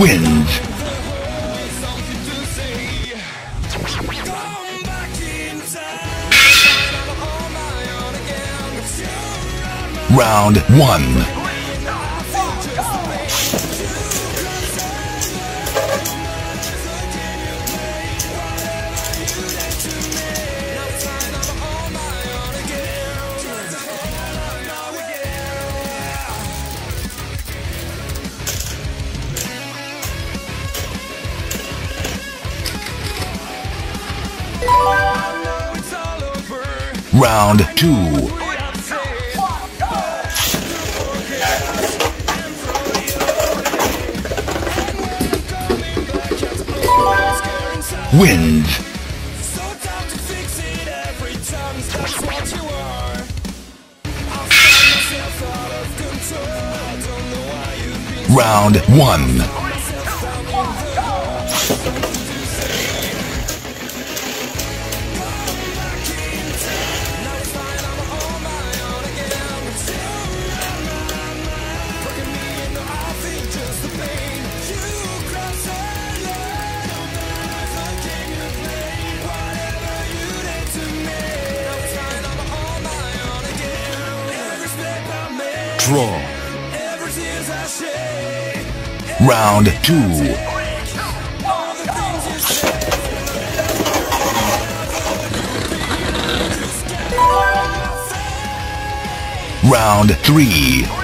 Wins. Round one. Round two. Wins. Round one. Draw. Round two. Round three.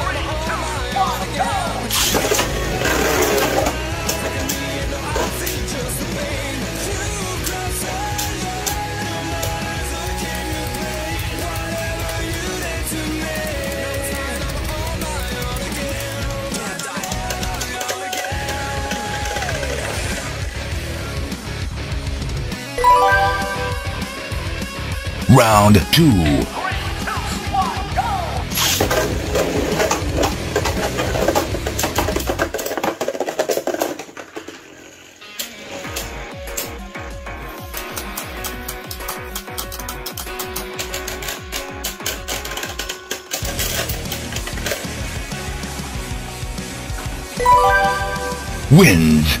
Round two. Wins.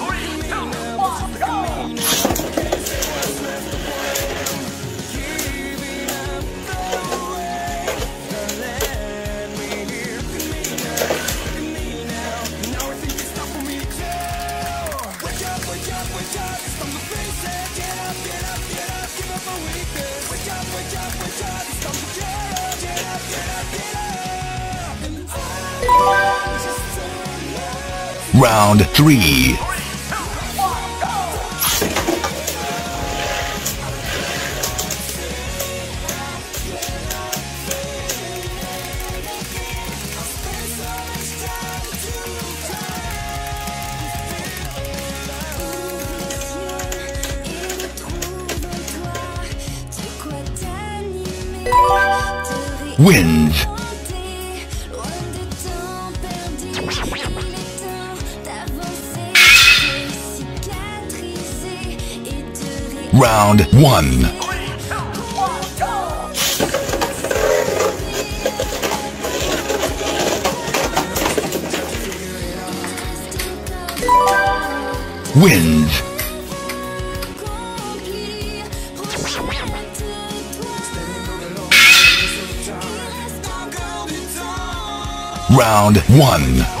Round 3. Wins. round one. Wins. round one.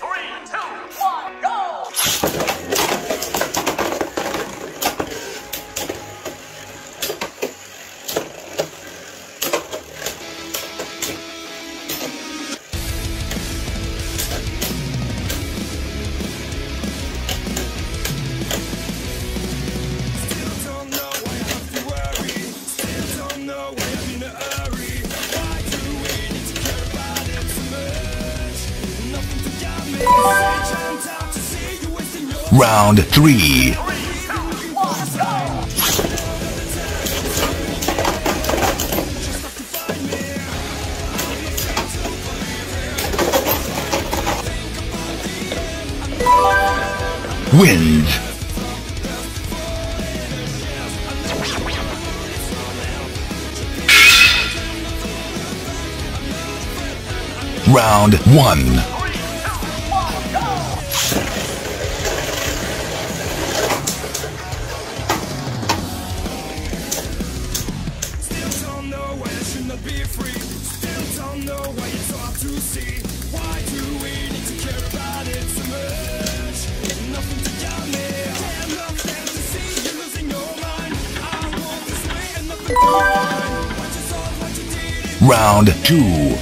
three. Wins. round one. Round two.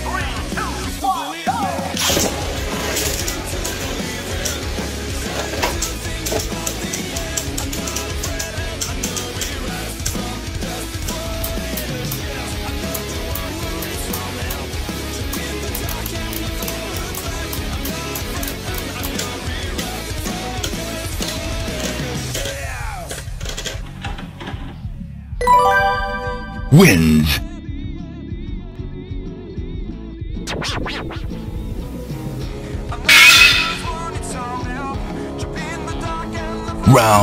Win.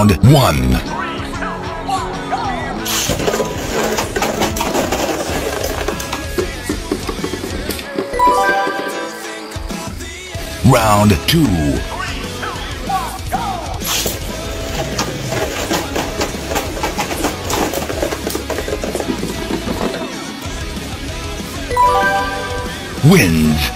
round one. Round two. Wins.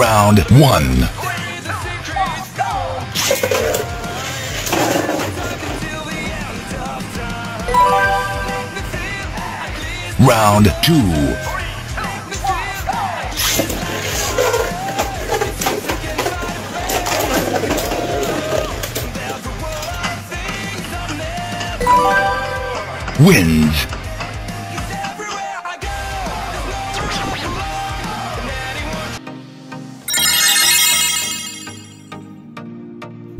I even smoke. I've no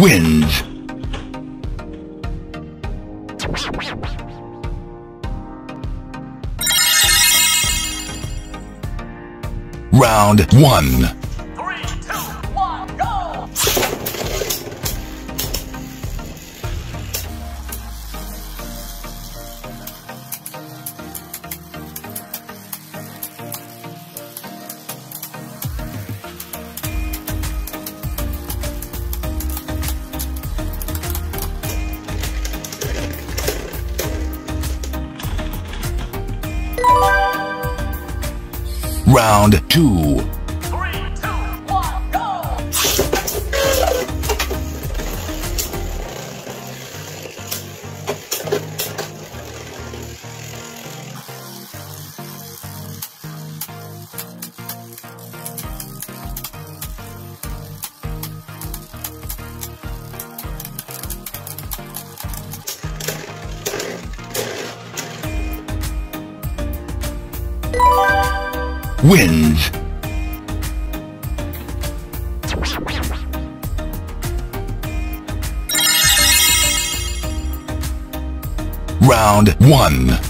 wins. Round 1 round two. wins. Round 1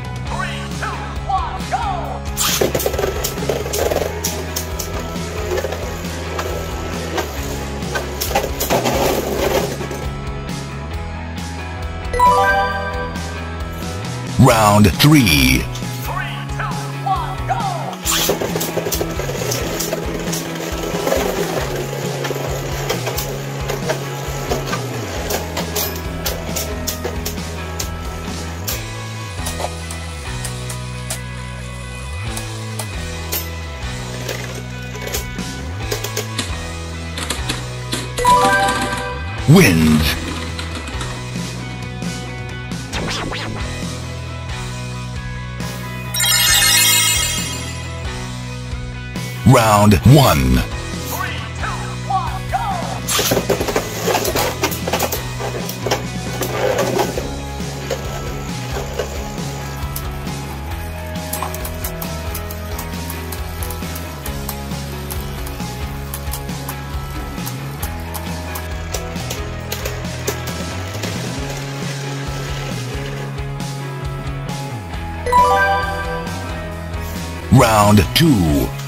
Round three. Wins. Round one. Round Round one. Round two. Wins. Round one. Round two.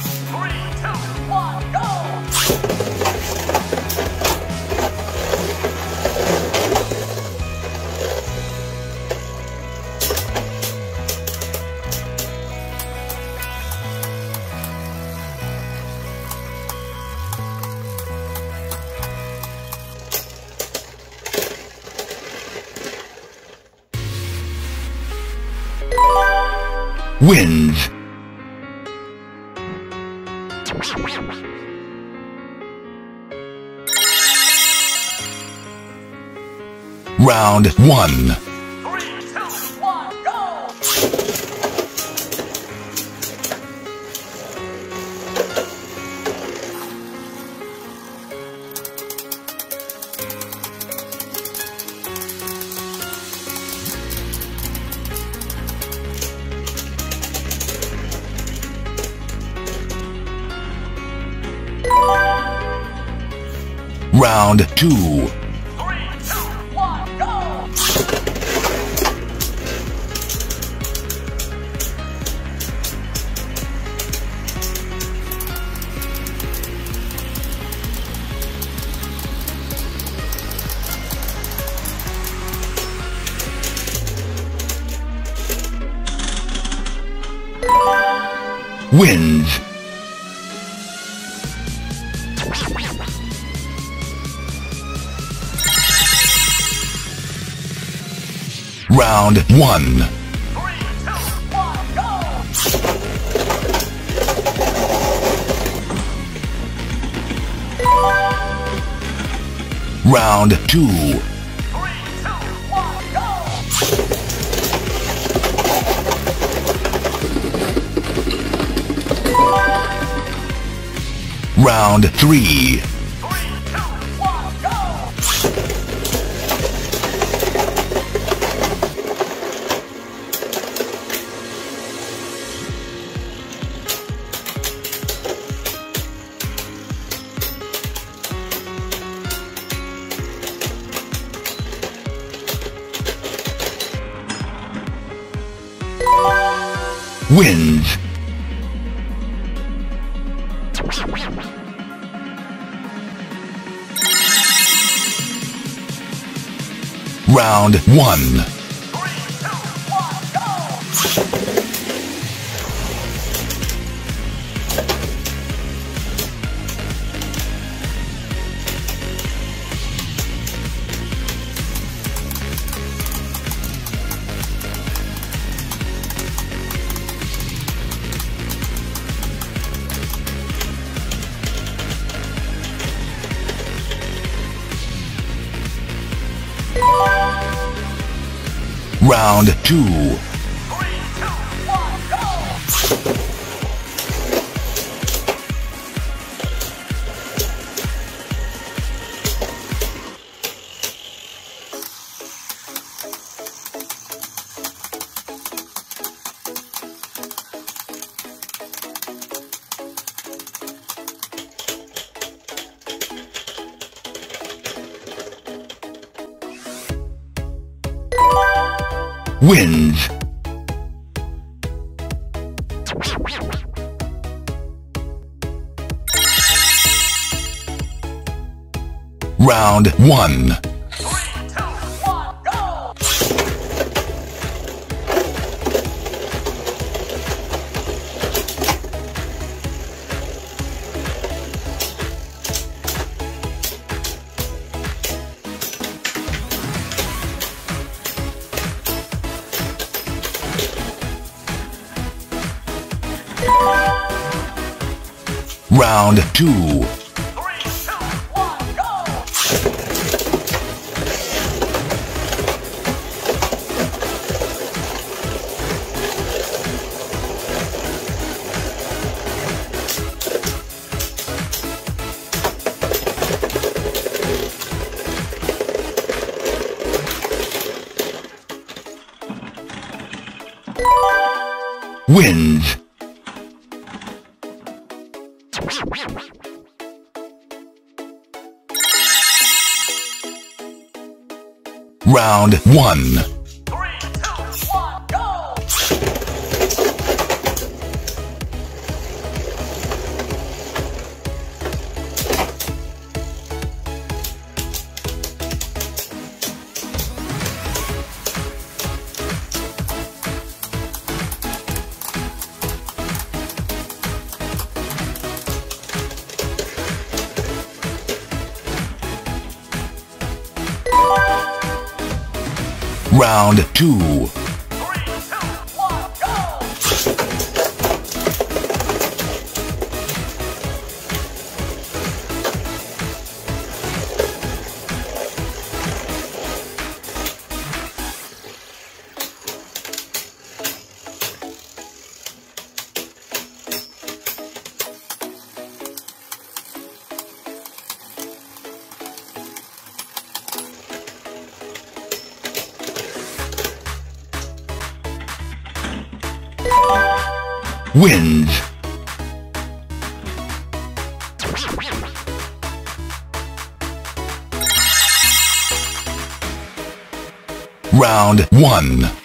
Wins. Round one. Round two. wins. Round 1. Round 2. Round 3. wins. Round 1. Round 2. wins. Round 1. Round 2. Wins. Round 1. Round 2. Round 3. Wins. Round 1. Round two. wins. Round 1 Round wins. Round 1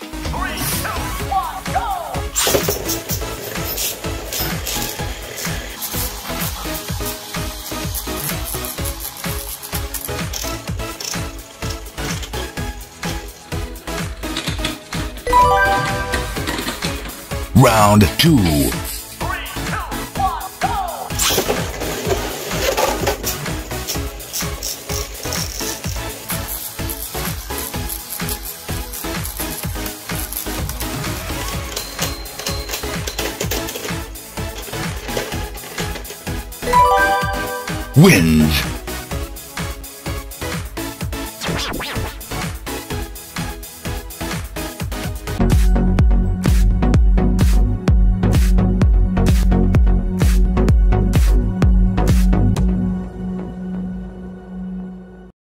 Round 2 wins. Round 1 Round 2 wins.